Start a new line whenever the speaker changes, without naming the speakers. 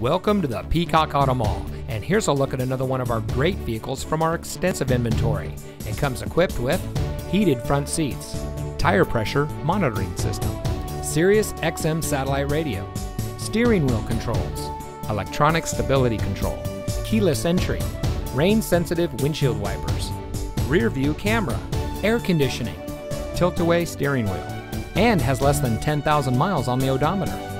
Welcome to the Peacock Auto Mall, and here's a look at another one of our great vehicles from our extensive inventory. It comes equipped with heated front seats, tire pressure monitoring system, Sirius XM satellite radio, steering wheel controls, electronic stability control, keyless entry, rain sensitive windshield wipers, rear view camera, air conditioning, tilt away steering wheel, and has less than 10,000 miles on the odometer.